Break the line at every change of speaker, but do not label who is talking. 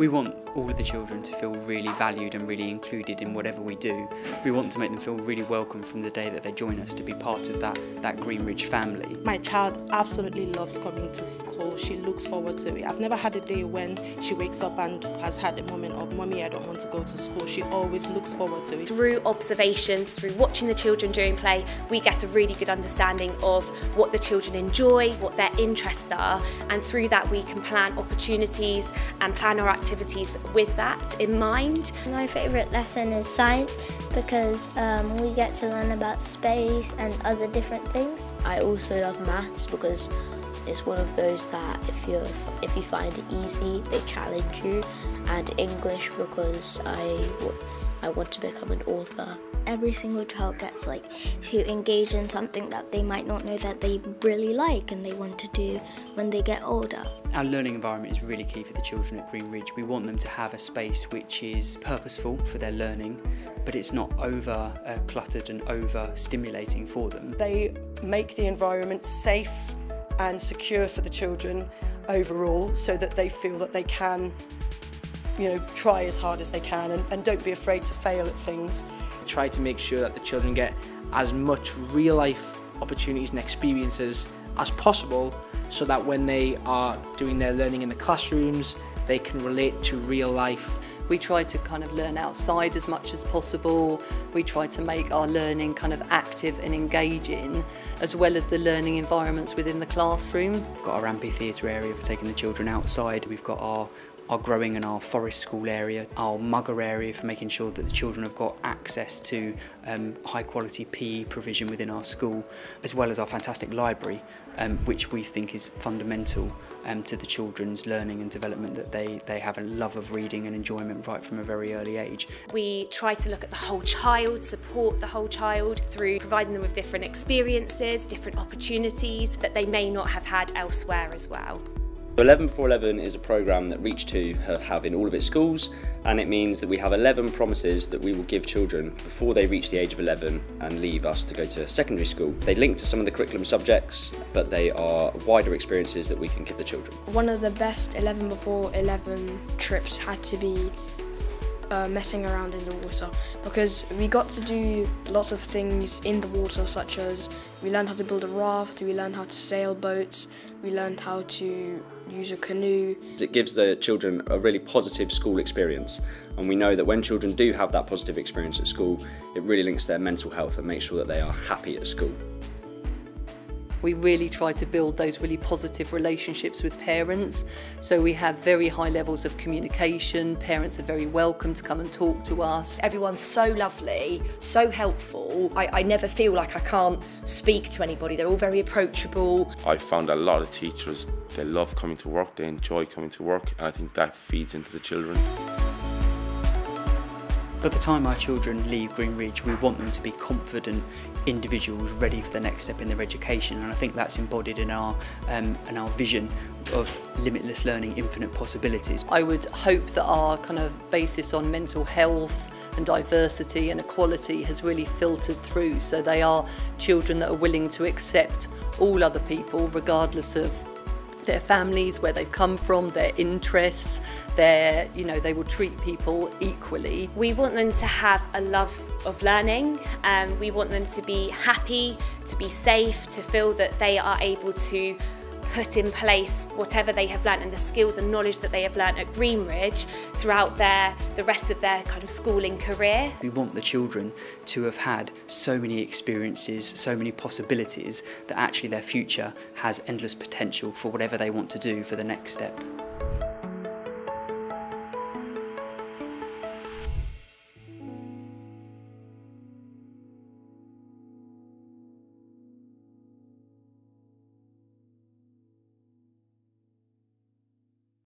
We want all of the children to feel really valued and really included in whatever we do. We want to make them feel really welcome from the day that they join us to be part of that, that Green Ridge family.
My child absolutely loves coming to school. She looks forward to it. I've never had a day when she wakes up and has had a moment of, Mummy, I don't want to go to school. She always looks forward to it.
Through observations, through watching the children during play, we get a really good understanding of what the children enjoy, what their interests are, and through that we can plan opportunities and plan our activities activities with that in mind.
My favourite lesson is science because um, we get to learn about space and other different things.
I also love maths because it's one of those that if you if you find it easy, they challenge you, and English because I I want to become an author
every single child gets like to engage in something that they might not know that they really like and they want to do when they get older.
Our learning environment is really key for the children at Green Ridge. We want them to have a space which is purposeful for their learning, but it's not over uh, cluttered and over stimulating for them.
They make the environment safe and secure for the children overall so that they feel that they can you know, try as hard as they can and, and don't be afraid to fail at things.
Try to make sure that the children get as much real life opportunities and experiences as possible so that when they are doing their learning in the classrooms, they can relate to real life.
We try to kind of learn outside as much as possible. We try to make our learning kind of active and engaging, as well as the learning environments within the classroom.
We've got our amphitheatre area for taking the children outside. We've got our our growing in our forest school area, our MUGA area for making sure that the children have got access to um, high quality PE provision within our school, as well as our fantastic library, um, which we think is fundamental um, to the children's learning and development that they, they have a love of reading and enjoyment right from a very early age.
We try to look at the whole child, support the whole child through providing them with different experiences, different opportunities that they may not have had elsewhere as well.
11 for 11 is a programme that REAch2 have in all of its schools and it means that we have 11 promises that we will give children before they reach the age of 11 and leave us to go to secondary school. They link to some of the curriculum subjects but they are wider experiences that we can give the children.
One of the best 11 before 11 trips had to be uh, messing around in the water because we got to do lots of things in the water such as we learned how to build a raft, we learned how to sail boats, we learned how to use a canoe.
It gives the children a really positive school experience and we know that when children do have that positive experience at school it really links their mental health and makes sure that they are happy at school
we really try to build those really positive relationships with parents. So we have very high levels of communication. Parents are very welcome to come and talk to us.
Everyone's so lovely, so helpful. I, I never feel like I can't speak to anybody. They're all very approachable.
I found a lot of teachers, they love coming to work, they enjoy coming to work, and I think that feeds into the children.
By the time our children leave Green Ridge, we want them to be confident individuals ready for the next step in their education, and I think that's embodied in our um, in our vision of limitless learning, infinite possibilities.
I would hope that our kind of basis on mental health and diversity and equality has really filtered through, so they are children that are willing to accept all other people, regardless of their families, where they've come from, their interests, their, you know, they will treat people equally.
We want them to have a love of learning. Um, we want them to be happy, to be safe, to feel that they are able to put in place whatever they have learnt and the skills and knowledge that they have learnt at Greenridge throughout their the rest of their kind of schooling career.
We want the children to have had so many experiences, so many possibilities that actually their future has endless potential for whatever they want to do for the next step.